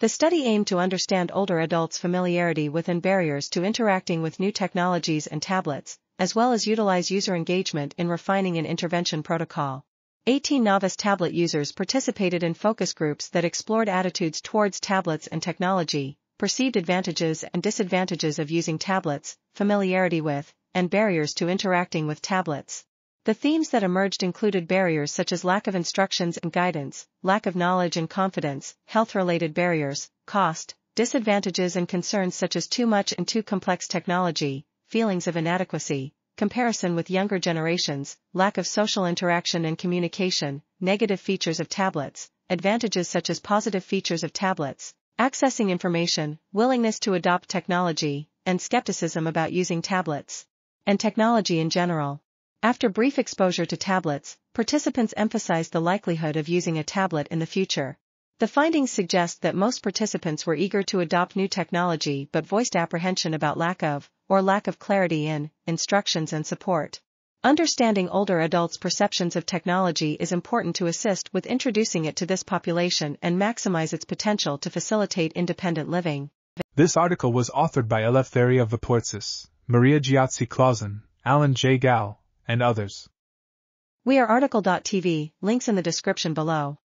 The study aimed to understand older adults' familiarity with and barriers to interacting with new technologies and tablets, as well as utilize user engagement in refining an intervention protocol. 18 novice tablet users participated in focus groups that explored attitudes towards tablets and technology, perceived advantages and disadvantages of using tablets, familiarity with, and barriers to interacting with tablets. The themes that emerged included barriers such as lack of instructions and guidance, lack of knowledge and confidence, health-related barriers, cost, disadvantages and concerns such as too much and too complex technology, feelings of inadequacy, comparison with younger generations, lack of social interaction and communication, negative features of tablets, advantages such as positive features of tablets, accessing information, willingness to adopt technology, and skepticism about using tablets, and technology in general. After brief exposure to tablets, participants emphasized the likelihood of using a tablet in the future. The findings suggest that most participants were eager to adopt new technology but voiced apprehension about lack of, or lack of clarity in, instructions and support. Understanding older adults' perceptions of technology is important to assist with introducing it to this population and maximize its potential to facilitate independent living. This article was authored by Eleftheria Vaportzis, Maria Giatsi Clausen, Alan J. Gow, and others. We are RTCL.TV, links in the description below.